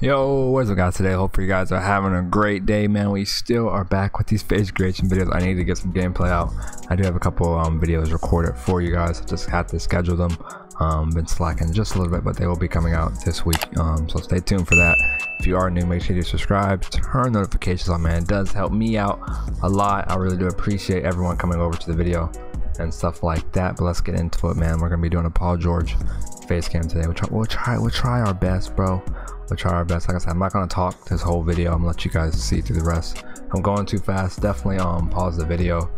Yo, what's up guys today? Hopefully you guys are having a great day, man. We still are back with these face creation videos. I need to get some gameplay out. I do have a couple um, videos recorded for you guys. Just had to schedule them. Um, been slacking just a little bit, but they will be coming out this week. Um, so stay tuned for that. If you are new, make sure you subscribe, turn notifications on, man. It does help me out a lot. I really do appreciate everyone coming over to the video and stuff like that. But let's get into it, man. We're gonna be doing a Paul George face scan today. We'll try, we'll try, we'll try our best, bro. We'll try our best. Like i said i'm not gonna talk this whole video. I'm gonna let you guys see through the rest. I'm going too fast definitely um pause the video.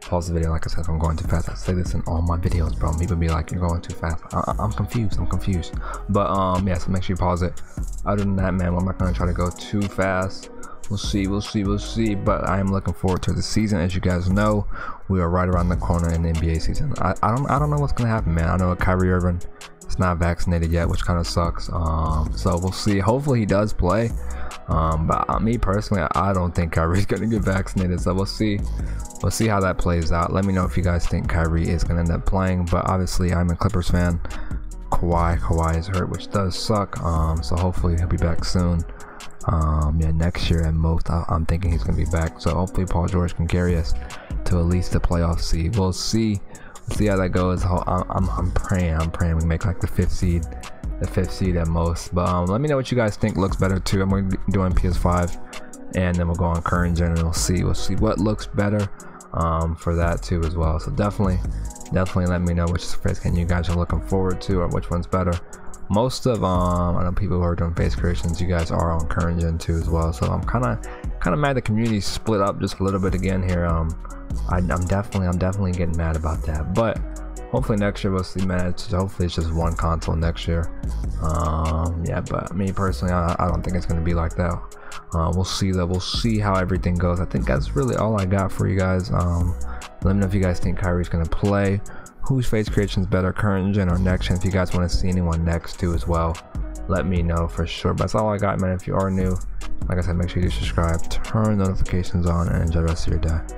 Pause the video like i said i'm going too fast i say this in all my videos bro. People be like you're going too fast. I am confused i'm confused. But um yeah so make sure you pause it. Other than that man i'm not gonna try to go too fast we'll see we'll see we'll see but i am looking forward to the season. As you guys know we are right around the corner in the nba season. I, I don't i don't know what's gonna happen man. I know kyrie irving it's not vaccinated yet which kind of sucks. Um, so we'll see. Hopefully he does play. Um, but uh, me personally I don't think Kyrie's gonna get vaccinated so we'll see. We'll see how that plays out. Let me know if you guys think Kyrie is gonna end up playing but obviously I'm a Clippers fan. Kawhi Kawhi is hurt which does suck. Um, so hopefully he'll be back soon um, yeah next year at most I, am thinking he's gonna be back so hopefully Paul George can carry us to at least the playoff seed we'll see see how that goes. I'm, I'm, I'm, praying, I'm praying we make like the fifth seed, the fifth seed at most. But um, let me know what you guys think looks better too. I'm going to be doing PS5 and then we'll go on current gen and we'll see, we'll see what looks better um, for that too as well. So definitely, definitely let me know which face scan you guys are looking forward to or which one's better. Most of um, I know people who are doing face creations, you guys are on current gen too as well. So I'm kind of, kind of mad the community split up just a little bit again here. Um, I, am definitely I'm definitely getting mad about that. But hopefully next year we'll see man. It's, hopefully it's just one console next year. Um, yeah, but me personally, I, I don't think it's gonna be like that. Uh, we'll see though. We'll see how everything goes. I think that's really all I got for you guys. Um, let me know if you guys think Kyrie's gonna play. Whose face creation is better, current gen or next gen? If you guys want to see anyone next to as well, let me know for sure. But that's all I got, man. If you are new, like I said, make sure you subscribe, turn notifications on, and enjoy the rest of your day.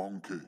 monkey.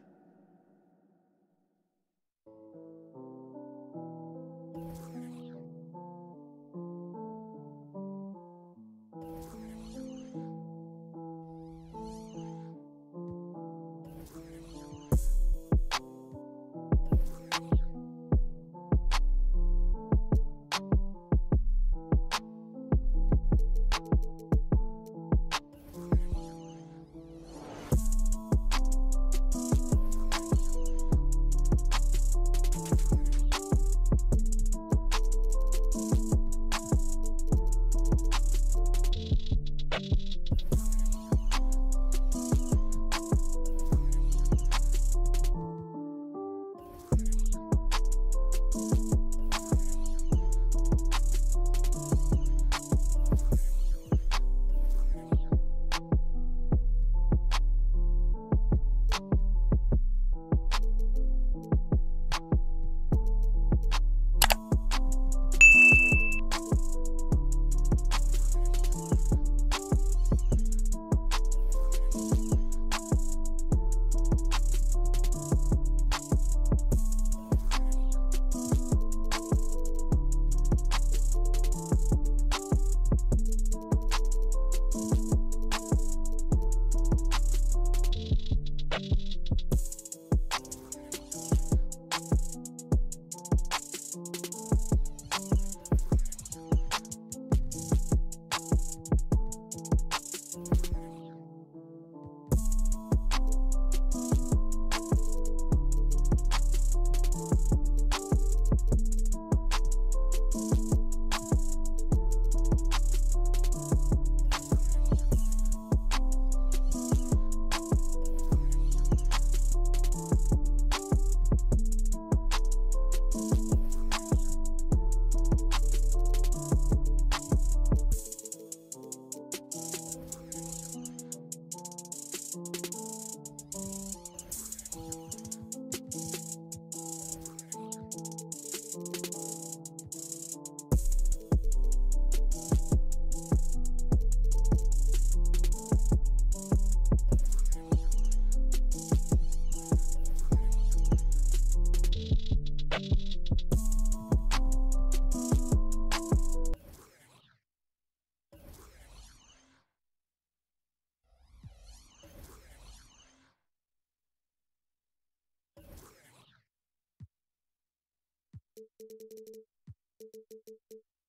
Thank you.